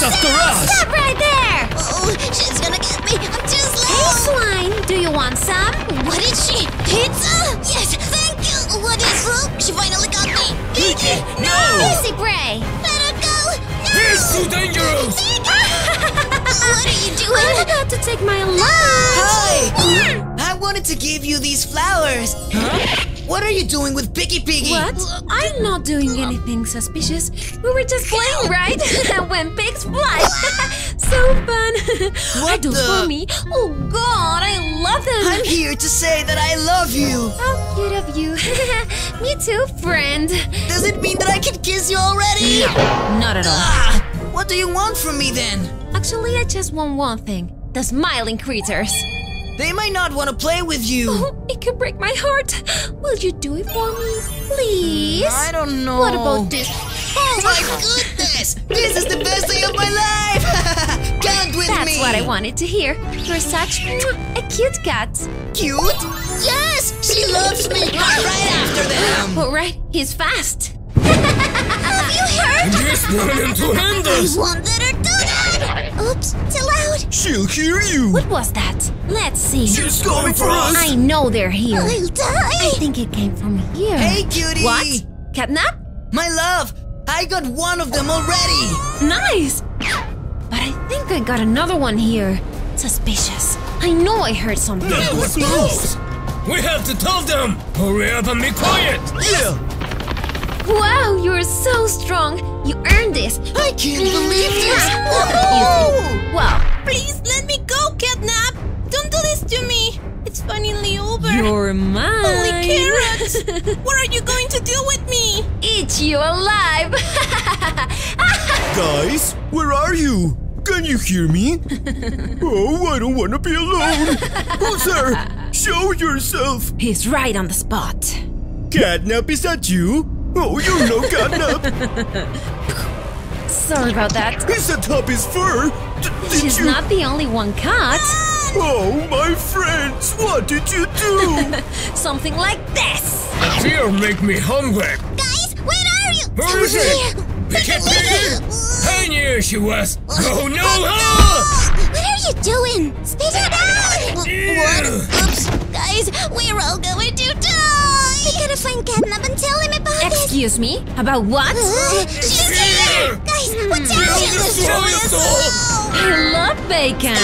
She's after us! Stop right there! Oh, she's gonna get me. I'm too slow! Hey, slow. swine, do you want some? What is she? Pizza? Yes, thank you. What is? Oh, she finally got me. Piggy, no! Easy, Bray. Let her go. No. He's too dangerous! what are you doing? I'm about to take my lunch. Hi! I wanted to give you these flowers. Huh? What are you doing with Picky Piggy? What? I'm not doing anything suspicious. We were just playing, right? when pigs fly. so fun. I What do the- for me. Oh God, I love them. I'm here to say that I love you. How cute of you. me too, friend. Does it mean that I can kiss you already? No, Not at all. Ah, what do you want from me then? Actually, I just want one thing. The smiling creatures. They might not want to play with you. Oh, it could break my heart. Will you do it for me? Please? I don't know. What about this? Oh my goodness! This is the best day of my life! Count with That's me! what I wanted to hear. You're such a cute cat. Cute? Yes! She loves me! right after them! All right, he's fast. Have you heard? Just want him to hand us! Won't her do that. Oops, too loud. She'll hear you! What was that? Let's see. She's coming for us! I know they're here. I'll die. I think it came from here. Hey, cutie! What? Catnap? My love! I got one of them already! Nice! But I think I got another one here. Suspicious. I know I heard something. That was close! We have to tell them! Hurry up and be quiet! Yeah! Wow, you're so strong. You earned this. I can't believe this! Easy. Wow. Please let me go, Catnap. Don't do this to me. It's finally over. You're mine. Holy carrots! what are you going to do with me? Eat you alive. Guys, where are you? Can you hear me? oh, I don't want to be alone! Who's there? Show yourself! He's right on the spot. Catnap, is that you? Oh, you no know Catnap! Sorry about that. He set up his fur! D- did She's you? not the only one cut. Oh, my friends, what did you do? Something like this. Fear make me hungry! Guys, where are you? Who is it? Picky Piggy! I knew she was! Oh no! Ah! What are you doing? Spit it out! What? Oops, guys, we're all going to die! We gotta find Catnap and tell him about it! Excuse me? About what? Uh, she's here! Guys, watch out! Don't destroy us all! I love bacon.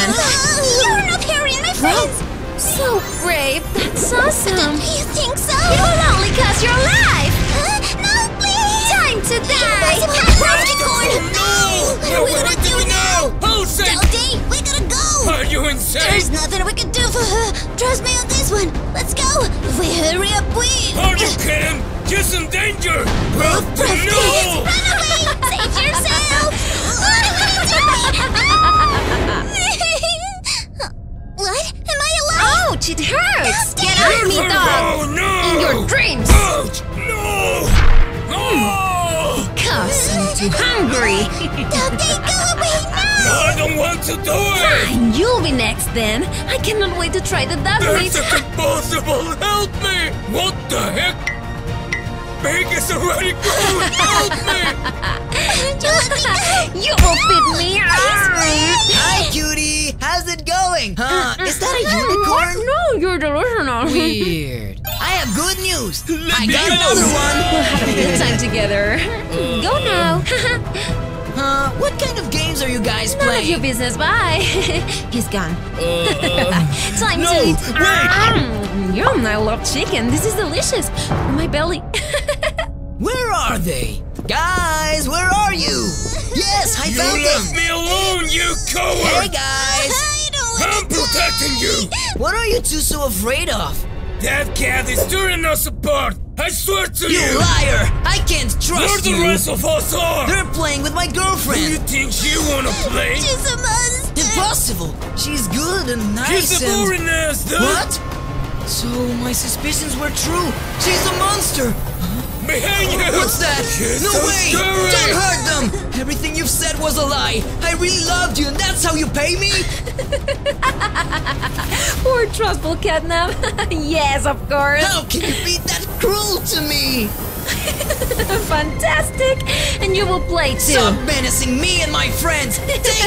You're not hearing my friends! So brave. That's awesome. You think so? It will only cost your life. Uh, no, please! Time to die. Popcorn! No! What are we gonna do now? Jose! Dodie, we gotta go! Are you insane? There's nothing we can do for her. Trust me on this one. Let's go. If we hurry up, we. Are you kidding? She's in danger! Well, Please, no! run away! Save yourself! What are we doing? what? Am I alive? Ouch, it hurts. Get Get off me, dog. Oh no! In your dreams. Ouch! No! Oh! oh. Cause I'm too hungry. Dodie, go away now! I don't want to do it! And you'll be next then. I cannot wait to try the dog meat. That's impossible! Help me! What the heck? Pig is already gone! Help me! you will feed me. Hi, cutie! How's it going? Huh? Is that a unicorn? No, you're delusional. Weird. I have good news! I me got go. another one! We'll have a good time together. Go now. Huh? What kind of games are you guys None of your business. Bye. He's gone. Time No, to eat. wait. Mm, yum, I love chicken. This is delicious. My belly. Where are they? Guys, where are you? Yes, I You found left them! me alone, you coward! Hey coward! guys! I don't I'm want to protecting you! What are you two so afraid of? That cat is tearing us apart! I swear to You you! liar! I can't trust you! Where trust the you! rest of us are! They're playing with my Do you think she wanna play? She's a monster! Impossible! She's good and nice She's a and... boring ass, dude! What? So my suspicions were true! She's a monster! Behind you! What's that? She's no so way! scary. Don't hurt them! Everything you've said was a lie! I really loved you and that's how you pay me? Poor trustful catnap. yes, of course. How can you be that cruel to me? Fantastic! And you will play too. Stop menacing me and my friends! Take this!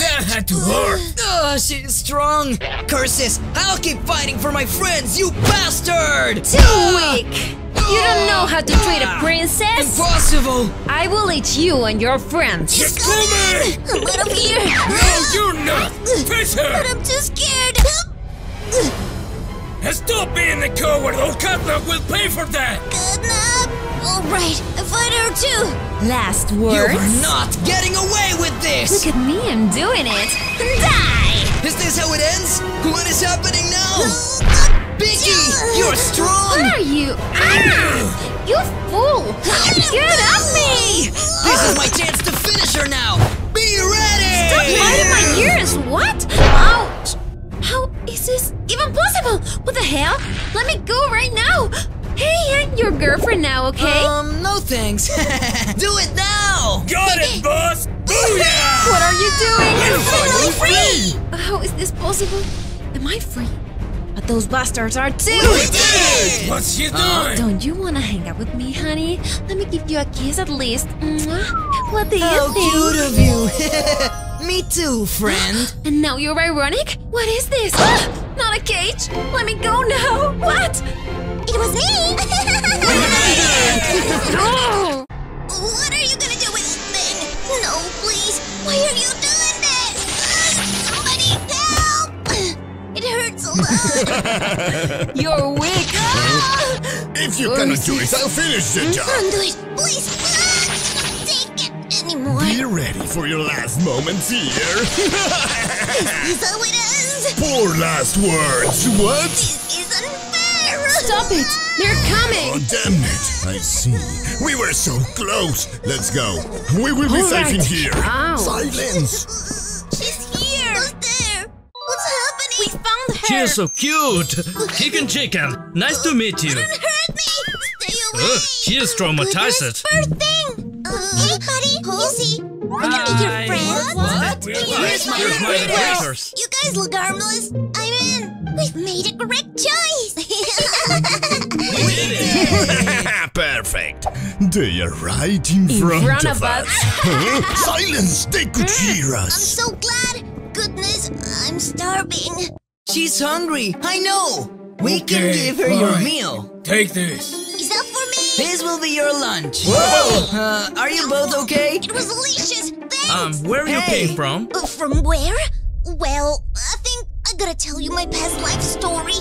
That had to hurt. oh, ah, she's strong! Curses! I'll keep fighting for my friends, you bastard! Too weak! You don't know how to treat a princess? Impossible! I will eat you and your friends. I'm out of here. No, you're not. Face her! But. I'm too scared. Stop being a coward, or Catnap will pay for that. Catnap. All right, I fight her too. Last You're not getting away with this! Look at me, I'm doing it. Die! Is this how it ends? What is happening now? Biggie, you're strong! What are you? Ah! You fool! Get off me! This is my chance to finish her now! Be ready! Stop biting my ears! What? Ouch! How is this even possible? What the hell? Let me go right now! Hey, I'm your girlfriend now, okay? Um, no thanks. Do it now! Got it, boss. Booyah! what are you doing? You're finally free. How is this possible? Am I free? But those bastards are too! We did it. What's she oh, doing? Don't you want to hang out with me, honey? Let me give you a kiss at least. Mwah. What do you How think? cute of you! Me too, friend. And now you're ironic? What is this? Not a cage! Let me go now! What? It was me. What are you gonna do with this thing? No, please. Why are you You're weak! If you cannot do it, I'll finish the job. Undo it, please. I take it anymore. Be ready for your last moments here. Is that what it is? Poor last words. What? This is unfair. Stop it! They're coming. Oh, damn it. I see. We were so close. Let's go. We will be All safe in here. Ow. Silence. Found her! She is so cute! Chicken Chicken, nice to meet you. Don't hurt me. Stay away. Ugh, she is traumatized. First thing. Uh, hey, buddy. Who's he? I can be your Hi. friend. What? Here's my Here's my request. pictures. You guys look harmless. I'm in. We've made a correct choice. Perfect. They are right in, In front, front of, of us. us. Huh? Silence. They could hear I'm so glad. Goodness, I'm starving. She's hungry, I know! We can give her your meal. Take this. Is that for me? This will be your lunch. Uh, are you both okay? It was delicious. Thanks. Um, where you came from? Uh, From where? Well, I think I gotta tell you my past life story.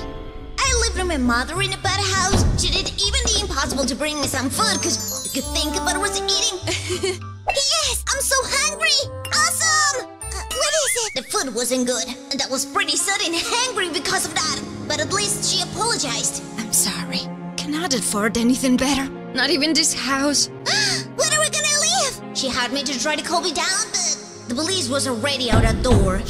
I lived with my mother in a bad house. She did even the impossible to bring me some food because I could think about was eating. yes, I'm so hungry. The food wasn't good, and I was pretty sudden hungry because of that. But at least she apologized. I'm sorry. Cannot afford anything better. Not even this house. Where are we gonna live? She had me to try to calm me down, but the police was already out that door.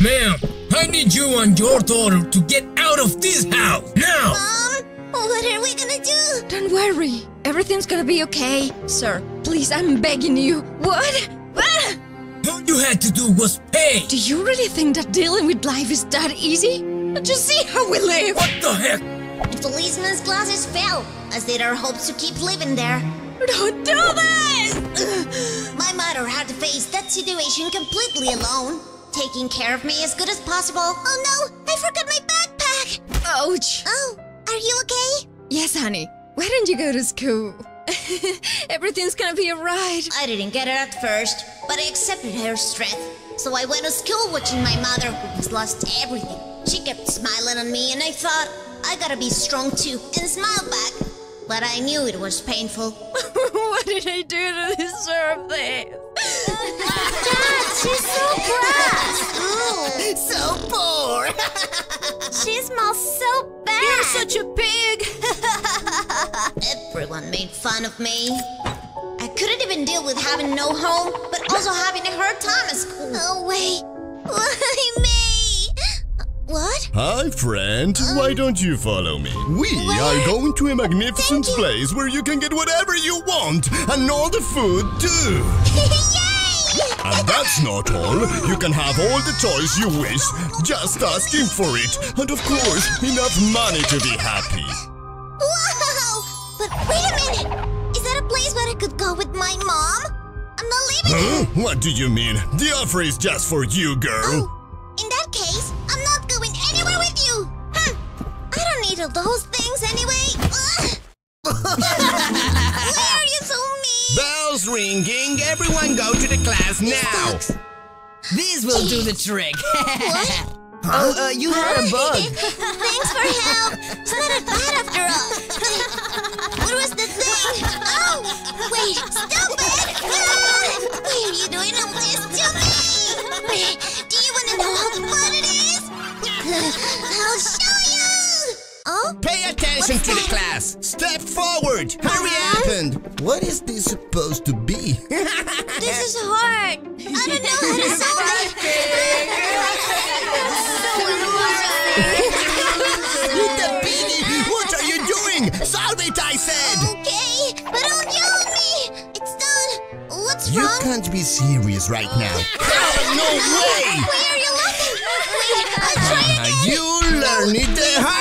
Ma'am, I need you and your daughter to get out of this house now. Mom, what are we gonna do? Don't worry. Everything's gonna be okay. Sir, please, I'm begging you. What? What? What? All you had to do was pay. Do you really think that dealing with life is that easy? Just see how we live. What the heck? The policeman's glasses fell, as did our hopes to keep living there. Don't do this! My mother had to face that situation completely alone, taking care of me as good as possible. Oh no, I forgot my backpack! Ouch. Oh, are you okay? Yes, honey. Why don't you go to school? Everything's gonna be alright. I didn't get it at first, but I accepted her strength. So I went to school watching my mother, who has lost everything. She kept smiling on me, and I thought, I gotta be strong too, and smile back. But I knew it was painful. what did I do to deserve this? Dad, she's so brass! Ooh, So poor! she smells so bad! You're such a pig! Everyone made fun of me. I couldn't even deal with having no home, but also having a hard time at school. No way. Why me? What? Hi, friend. Why um, don't you follow me? We are going to a magnificent place where you can get whatever you want and all the food too. Yay! And that's not all. You can have all the toys you wish, just asking for it. And of course, enough money to be happy. Wow! But wait a minute! Is that a place where I could go with my mom? I'm not leaving Huh? What do you mean? The offer is just for you, girl. Oh, I don't need all those things anyway. Why are you so mean? Bells ringing. Everyone go to the class now. Sucks. This will do the trick. What? Oh, uh, you had a bug. Thanks for help. It's not that bad after all. what was the thing? Oh, wait, stop it! Ah, why are you doing all this to me? Do you want to know how fun it is? I'll show you. Pay attention to the class. Step forward. Hurry up and. What is this supposed to be? this is hard. I don't know how to solve it. Piggy, what are you doing? Solve it, I said. Okay, but don't yell at me. It's done. What's You wrong? can't be serious right now. no way! Why are you laughing? Wait, I'll try Uh, again. you learn it the hard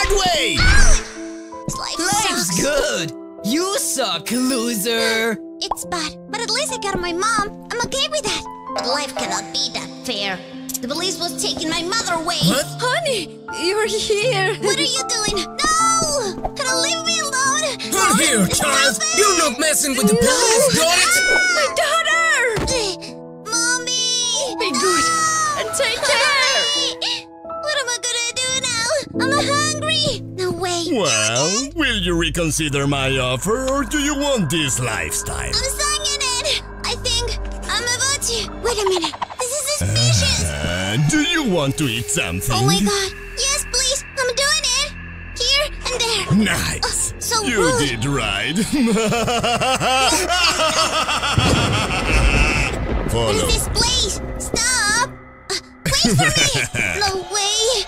You suck, loser. It's bad, but at least I got my mom. I'm okay with that. But life cannot be that fair. The police was taking my mother away. Honey, you're here. What are you doing? No! Can you leave me alone? Come here, child. You're not messing with the police, got it? Ah! My daughter! Mommy! Be good and take care. What I'm hungry! No way! Well, will you reconsider my offer or do you want this lifestyle? I'm signing it! I think I'm about to. Wait a minute. This is suspicious! Uh, do you want to eat something? Oh my god. Yes, please. I'm doing it. Here and there. Nice. Oh, so you rude. did right. What Follow. this place? Stop! Uh, wait for me! no way!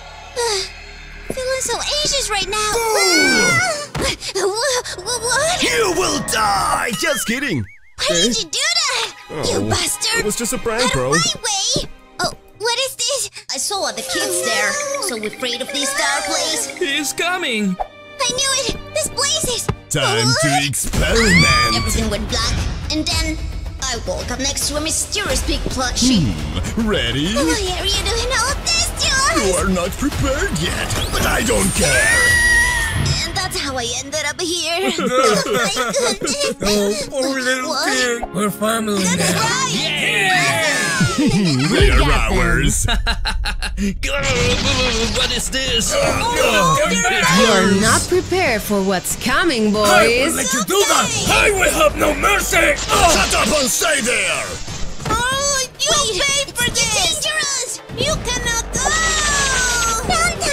Feeling so anxious right now. Ah! what? what? You will die. Just kidding. Why did you do that? you Oh, bastard! It was just a prank, Out bro. of my way! Oh, what is this? I saw the kids there. So afraid of this dark place? He's coming. I knew it! This place is. Time What? to experiment. Everything went black, and then I woke up next to a mysterious big plushie. Hmm, ready? Oh, Why are you doing all this to us? You are not prepared yet, but I don't care. And that's how I ended up here. oh my goodness. Oh, poor little What? pig. We're family That's now. right. They are ours. what is this? Oh, You're not prepared for what's coming, boys. I will boys. let you do that. I will have no mercy. Oh, Shut up and stay there. Oh, you pay for this! dangerous! You cannot go! Don't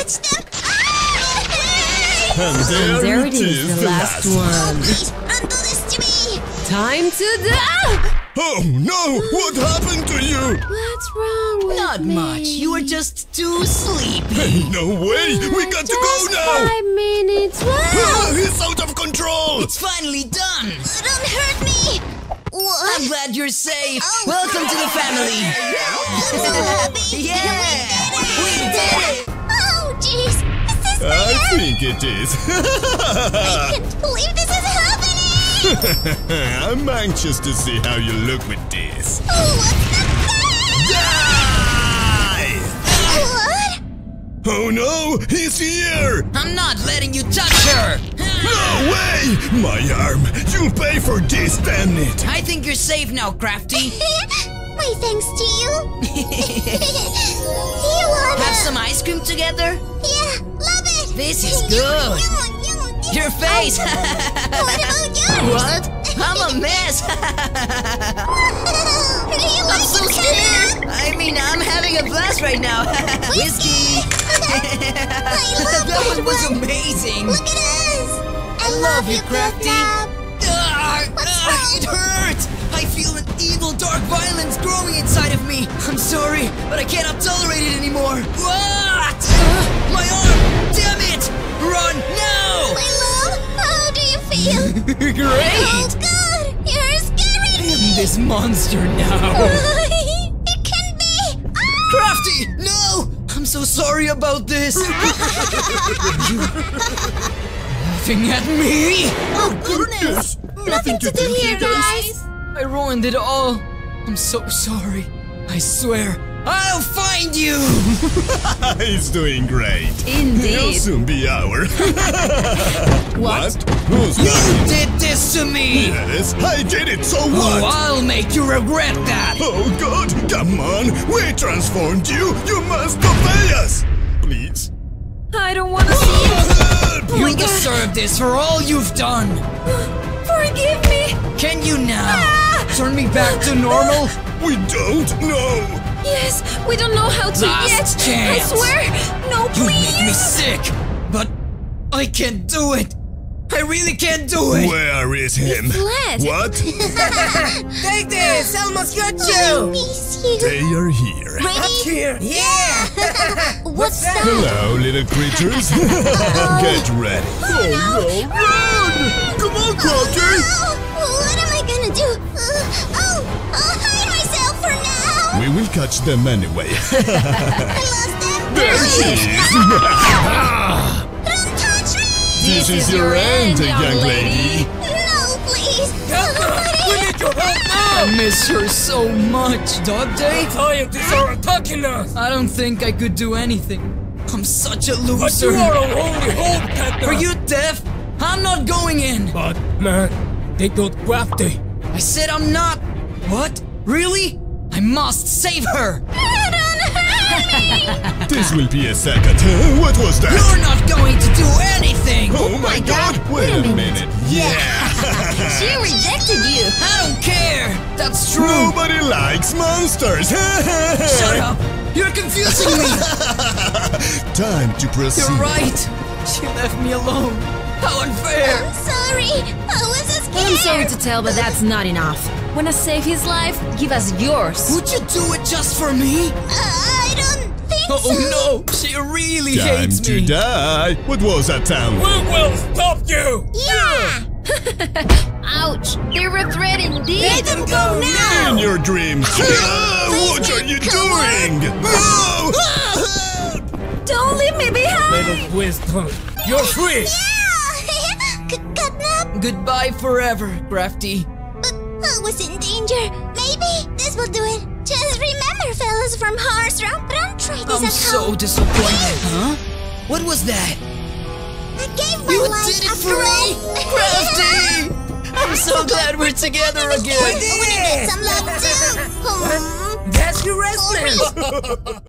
touch them! Ah! And there, There it is, the last one. Please, don't this to me! Time to die. Oh no! What happened to you? What's wrong with Not me? much. You were just too sleepy. Hey, no way! We got to go Just now! Five minutes. Ah, he's out of control! It's finally done. Don't hurt me! What? I'm glad you're safe. Oh. Welcome to the family. I'm so happy! Yeah, we did it. Jeez! I bad! think it is. I can't believe this is happening! I'm anxious to see how you look with this. Oh, what's the Die! What? Oh no! He's here! I'm not letting you touch her. No way! My arm! You'll pay for this, damn it! I think you're safe now, Crafty. My thanks to you! Do you wanna... Have some ice cream together? Yeah, love it! This is good. Your face. what about yours? what? I'm a mess. You I'm so scared. I mean, I'm having a blast right now. Whiskey. That one was amazing. Look at us! I, love you, Crafty. Ah, ah, it hurts! I feel an evil dark violence growing inside of me. I'm sorry, but I cannot tolerate it anymore. feel? oh, Great! God! You're scaring me! this monster now. it can be! Ah! Crafty! No! I'm so sorry about this. Laughing at me? Oh, goodness! Nothing to do here, guys! I ruined it all. I'm so sorry. I swear, I'll find you! He's doing great. Indeed. He'll soon be our. What? Who's You that? did this to me! Yes, I did it, so oh, what? Oh. I'll make you regret that! Oh god, come on! We transformed you! You must obey us! Please. I don't want to see it. You oh, oh deserve this for all you've done! Forgive me. Can you now ah. turn me back to normal? We don't know! Yes, we don't know how to Last yet. I swear. No, You make me sick, but I can't do it. I really can't do it. Where is him? fled. What? Take this, Elmo's got you. I miss you. They are here. Ready? Here, yeah. What's that? Hello, little creatures. Get ready. Oh no! Run! Come on, Croaky! Oh, no. what am I gonna do? Uh, oh, We will catch them anyway. I lost them. there she is! Don't touch me. this is your end, young lady. No, please. We need your help I miss her so much. Dog Day? Scientists are attacking us! I don't think I could do anything. I'm such a But loser. you are our only hope, Panda! Are you deaf? I'm not going in. But, man, they got crafty. I said I'm not. What? Really? I must save her. This will be a second. What was that? You're not going to do anything. Oh my god! Wait a minute. Yeah! She rejected you. I don't care. That's true. Nobody likes monsters! Shut up. You're confusing me. Time to proceed. You're right. She left me alone. How unfair. I'm sorry. I was scared. I'm sorry to tell, but that's not enough. Wanna save his life? Give us yours. Would you do it just for me? Uh, I don't think Oh so. no, she really Time hates me. Time to die. What was that sound? We will stop you! Yeah. Ouch! They were threat indeed. Let them go now. In your dreams. Ah, what are you doing? No! Don't leave me behind. Little wisdom. You're free! Yeah. C- Goodbye forever, Crafty. Was in danger. Maybe this will do it. Just remember, fellas from Hornstromp, don't try this I'm at so home. disappointed. Huh? What was that? I gave my You life did it for me, Crafty. I'm so glad we're together again. I wanna some love too. That's your wrestling!